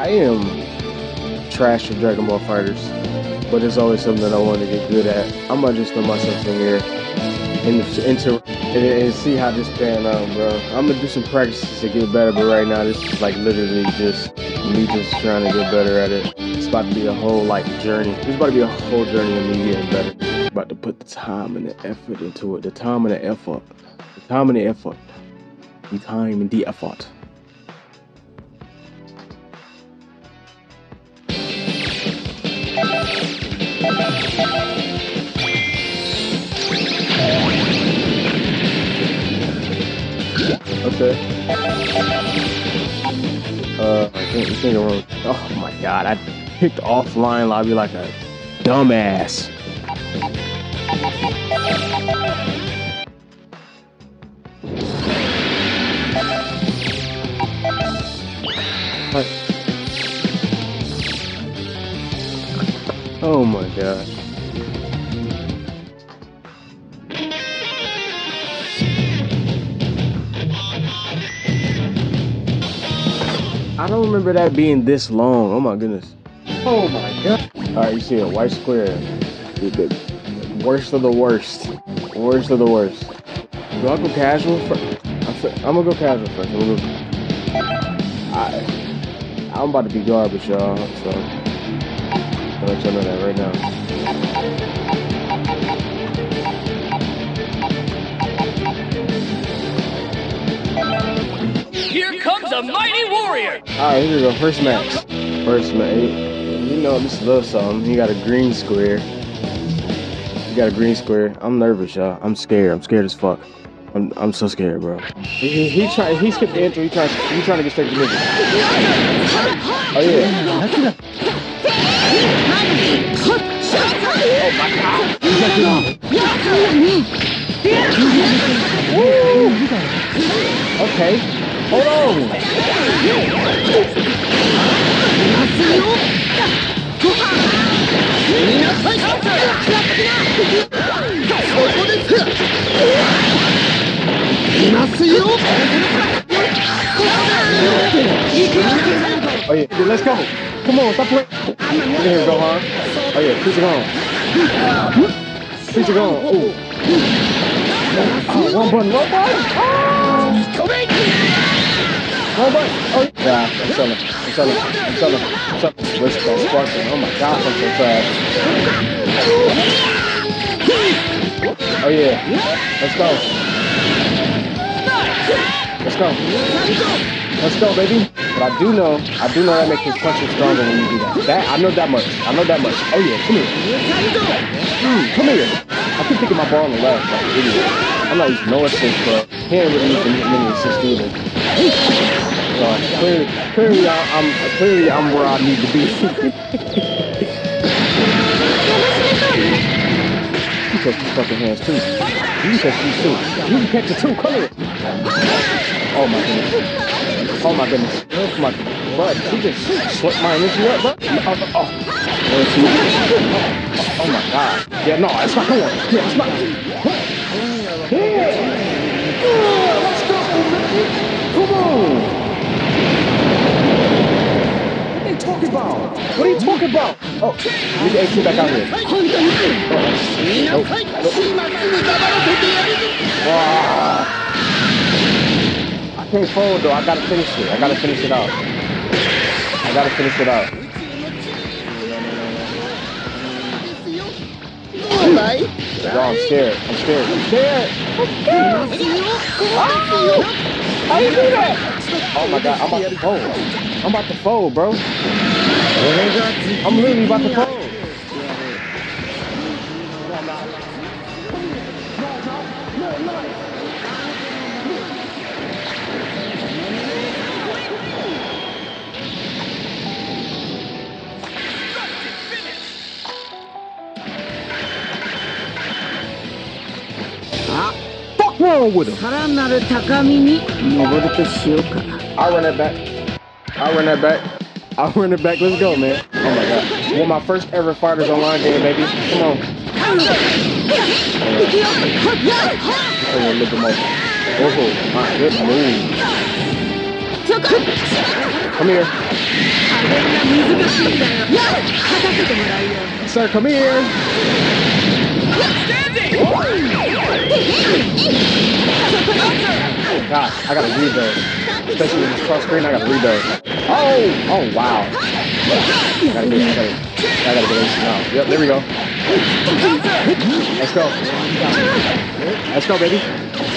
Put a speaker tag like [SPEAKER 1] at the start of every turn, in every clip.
[SPEAKER 1] I am trash at Dragon Ball FighterZ, but it's always something that I want to get good at. I'm gonna just throw myself in here and into and, and see how this pan out, bro. I'm gonna do some practices to get better, but right now this is like literally just me just trying to get better at it. It's about to be a whole like journey. It's about to be a whole journey of me getting better. About to put the time and the effort into it. The time and the effort. The time and the effort. The time and the effort. Okay. Uh, I I. Oh my god, I picked offline lobby like a dumbass. Oh my god. Don't remember that being this long. Oh my goodness. Oh my god. Alright, you see a white square. Worst of the worst. Worst of the worst. Do I go casual first? I'm gonna go casual first. I'm gonna. I, I'm about to be garbage, y'all. So I'll let y'all know that right now.
[SPEAKER 2] Mighty warrior!
[SPEAKER 1] Alright, here we go. First match. First match. You know this little something. You got a green square. You got a green square. I'm nervous, y'all. I'm scared. I'm scared as fuck. I'm, I'm so scared, bro. He, he, he try, he skipped the intro. He trying he trying to get straight to music. Oh yeah. Oh my god. Okay. Oh yeah. Let's go. Come on. Stop playing. Look at him go, huh? Oh yeah. It on. Preach it on. Oh. One button. One button. Oh. Ah! One button. Oh yeah. I'm selling. I'm selling. I'm selling. Oh my god! I'm so fast. Oh yeah. Let's go. Let's go. Let's go, baby. But I do know, I do know that makes his punches stronger when you do that. That I know that much. I know that much. Oh yeah, come here. Mm, come here. I keep picking my ball on the left like idiot. I'm not using no assist, bro. He ain't really using many assists either. So clearly, clearly I'm clearly I'm where I need to be. you catch these fucking hands too. You catch these too. You can catch too. Come here. Oh my goodness. Oh my goodness. Oh my but he just swept my energy up, bro. Oh, oh, oh. Oh, oh, oh my god. Yeah, no, it's not going. Yeah, it's not. About? What are you talking about? Oh, leave the AC back out here. Oh, nope, nope. Wow. I can't fold though. I gotta finish it. I gotta finish it out. I gotta finish it out. Yo, I'm scared. I'm scared. I'm scared. I'm scared. Oh, how you do that? Oh my god, I'm about to fold. I'm about to fold, bro. I'm literally about to fold. wrong with him?
[SPEAKER 3] さらなる高みに登るとしようか
[SPEAKER 1] I'll run that back. I'll run that back. I'll run it back. Let's go, man. Oh my god. One of my first ever fighters online game, baby. Come on. Oh, a little bit more. Oh, my good move. Come here.
[SPEAKER 3] あれが難しいんだよ勝たせてもらうよ
[SPEAKER 1] Sir, come here. Gosh, I gotta those. Especially in this cross screen, I gotta those. Oh, oh wow. I gotta get, I gotta, I gotta get this oh, now. Yep, there we go. Let's go. Let's go, baby.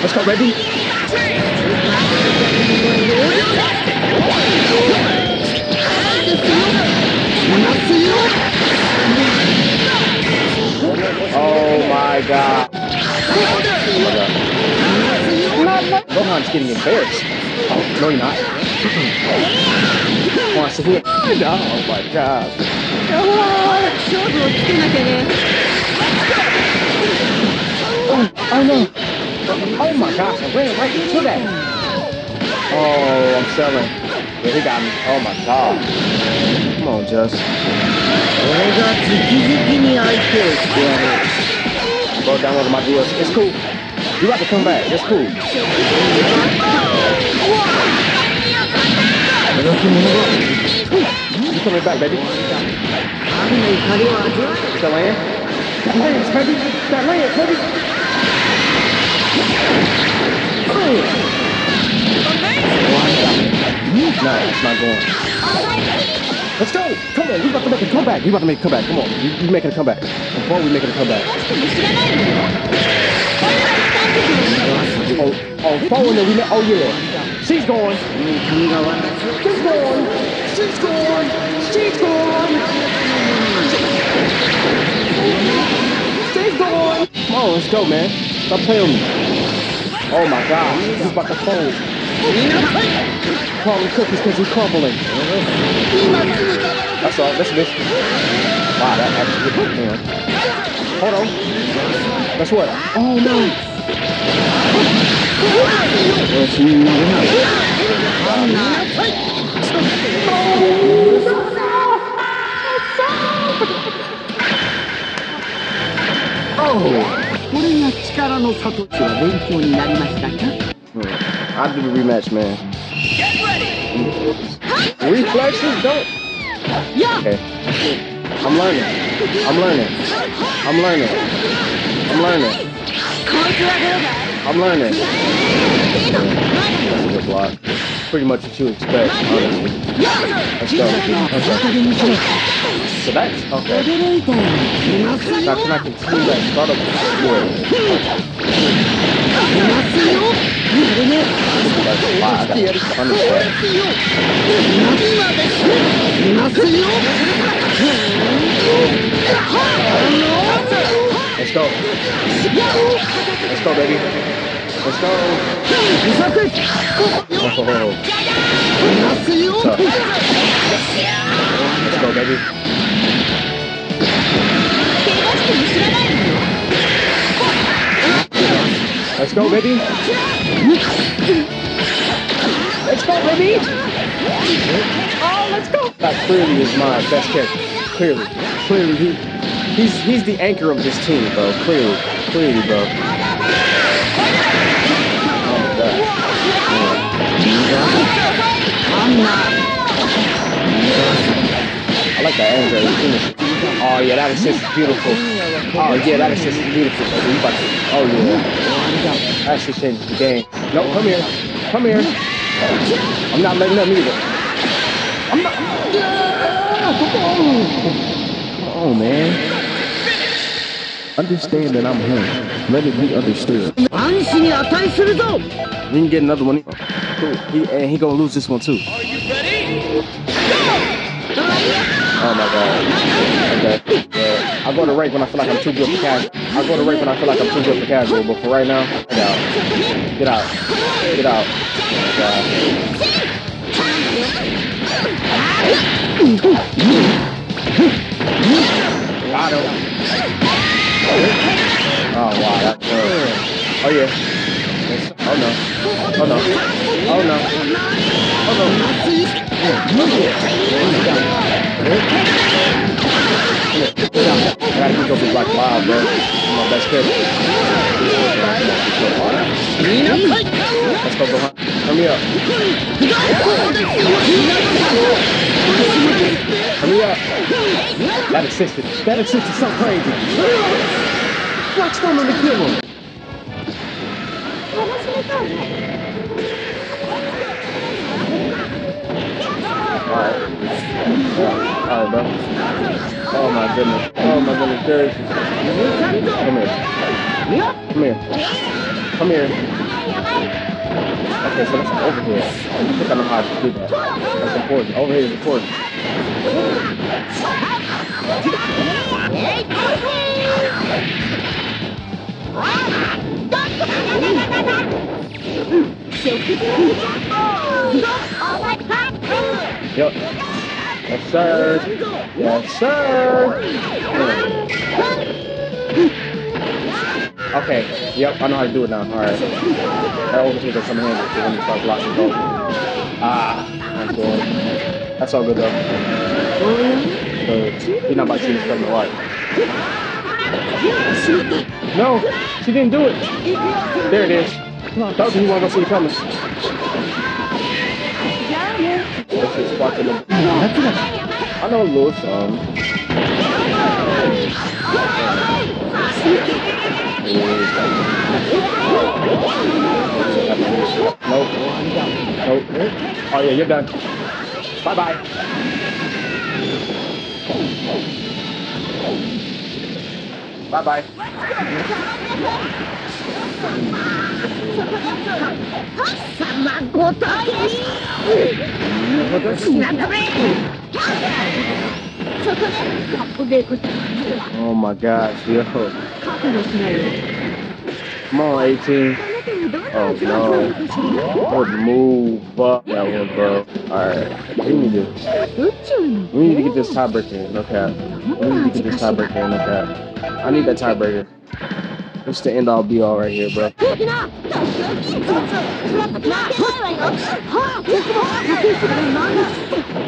[SPEAKER 1] Let's go, baby. Oh my god. Oh. Gohan's getting embarrassed. Oh, no, you're not. Come on, Sahir. Oh my god.
[SPEAKER 3] Oh,
[SPEAKER 1] oh no. Oh my gosh, I ran right into that. Oh, I'm selling. Yeah, he got me. Oh my god. Come on, Just.
[SPEAKER 3] 俺が直々に相手をしてやる
[SPEAKER 1] Bro, downloaded my deals. It's cool. You about to come back. It's cool.
[SPEAKER 3] 届き者が
[SPEAKER 1] You coming back, baby?
[SPEAKER 3] 神の怒りを味わ
[SPEAKER 1] That land? That lands, baby. That lands, baby. No, it's not going. Let's go. Come on. We about to make a comeback. We about to make a comeback. Come on. You, you making a comeback. Before we making a comeback. Oh, oh, following that we met. Oh yeah. She's going. She's going. She's going. She's going. She's going. Come on, let's go, man. Stop playing me. Oh my God. This is about to fold. Crumbling cookies because he's crumbling. That's all. That's this. Wow, that actually good. Man. Hold on. That's what? Oh no.
[SPEAKER 3] 調子に乗るな これが力の里地は勉強になりましたか
[SPEAKER 1] Hmm. I'll do the rematch, man. Get ready. Reflexes don't. Yeah. Okay. I'm learning. I'm learning. I'm learning. I'm learning. I'm learning. That's a block. Pretty much what you expect, honestly. Let's go. Okay. So that's okay. Now can I continue that
[SPEAKER 3] start up? Yeah.
[SPEAKER 1] Let's go. Let's go, baby. Let's go. Let's
[SPEAKER 3] go, baby. Let's
[SPEAKER 1] go. baby. Let's go, baby. Let's go, baby. Let's go, baby. Oh, let's go. That clearly is my best character. Clearly, clearly he, he's he's the anchor of this team, bro. Clearly, clearly, bro. Oh my god. I like that Andre. Oh yeah, that assist is beautiful. Oh yeah, that assist is beautiful. Oh, you about to, yeah. That shit changed the game. No, come here. Come here. I'm not letting up either. I'm not. Yeah, come on. Come on, man. Understand that I'm him. Let it be understood. We can get another one. He, and he gonna lose this one too.
[SPEAKER 2] Are you ready? Go!
[SPEAKER 1] Oh my god. Okay. Yeah. I go to rank when I feel like I'm too good for casual. I go to rank when I feel like I'm too good for casual, but for right now, get out. Get out. Get out. Oh. Him. Oh wow, that Oh yeah. Oh no. Oh no. Oh no. Oh no. I gotta keep up with Black Wild, bro. My best kid. Let's go, Gohan. Hurry up. Hurry up. That assisted. That assisted so crazy. Them on the him. Alright. Bro. Oh my goodness. Oh my goodness gracious. Come here. Come here. Come here. Okay, so that's overhead. I think I know how to do that. That's important. Overhead is important. Yep. Yes, sir. Yes, sir. Okay. Yep, I know how to do it now. All right. That overhead will come in handy when you start blocking goal. Ah, that's good. That's all good though. So, you're not about to see this coming right. No, she didn't do it. There it is. Told you you want to see coming. This is the- I know a little some. no no oh yeah you're done bye bye bye bye
[SPEAKER 3] Samagotai!
[SPEAKER 1] Nagre! そこで、カップ
[SPEAKER 3] でございます。
[SPEAKER 1] Oh my gosh, yo. Come on, 18. Oh no. Good move up that one, bro. Alright. We need to we need to get this tiebreaker in, cap. We need to get this tiebreaker in, cap. I need that tiebreaker. It's the end all be all right here, bro.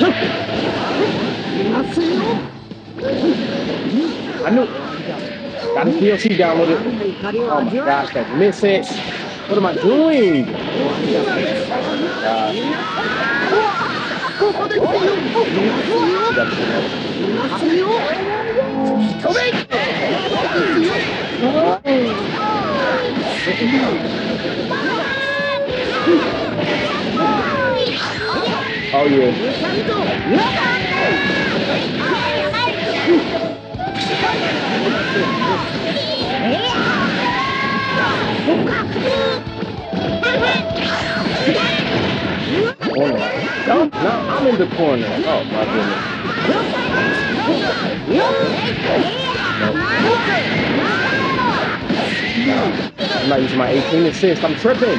[SPEAKER 1] I knew. Got the DLC downloaded. Oh my gosh, that misses. What am I doing? Oh yeah. Corner. No, no, I'm in the corner. Oh my goodness. I'm not using my 18 assist. I'm tripping.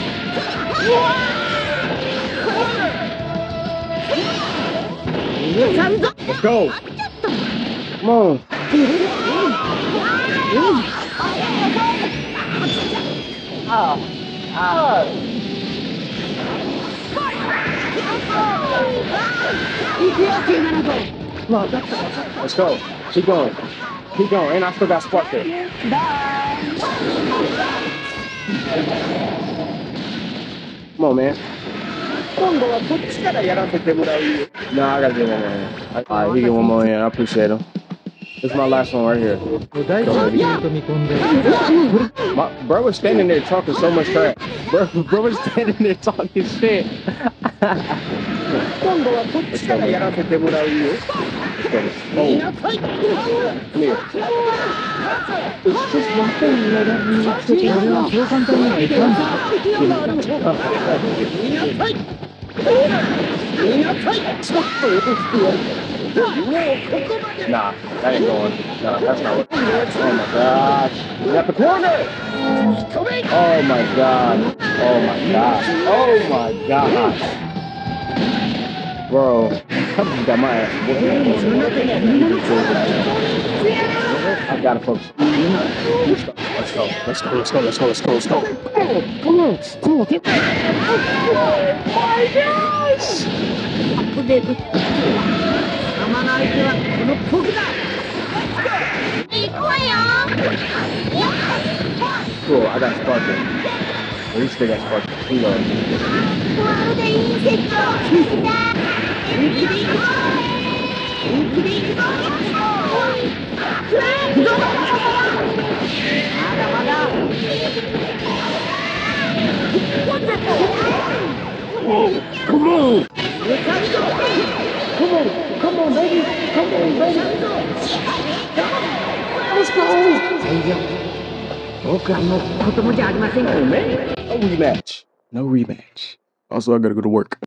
[SPEAKER 1] Let's go. Come on. Let's go. Keep going. Keep going. And I still got spark there. Come on, man.
[SPEAKER 3] 今度はこっちからやらせてもらうよ
[SPEAKER 1] No, I gotta get one more in. All right, he get one more in. I appreciate him. This is my last one right here.
[SPEAKER 4] 大丈夫と見込んで
[SPEAKER 1] My bro was standing there talking so much crap. Bro, bro was standing there talking shit.
[SPEAKER 3] 今度はこっちからやらせてもらうよ
[SPEAKER 1] Nah, that ain't going. Nah, that's not what. Oh my gosh. We got the corner. Oh my god. Oh my god. Oh my god. Bro, I just got my ass. I gotta focus. Let's go. Let's go. Let's go. Let's go. Let's go. Let's go.
[SPEAKER 3] Come on, come on, get アップデート貴様の相手はこの僕だ行くわよ
[SPEAKER 1] Cool. I got sparkling. At least they got sparkling. He knows.
[SPEAKER 3] まるで隕石を聞いた本気で行くぞ本気で行くぞ だ
[SPEAKER 1] Come on.
[SPEAKER 3] Come on, come on, baby. Come on, baby. Let's go. 僕はもう子供じゃありませんからね。
[SPEAKER 1] No rematch. No rematch. Also, I gotta go to work.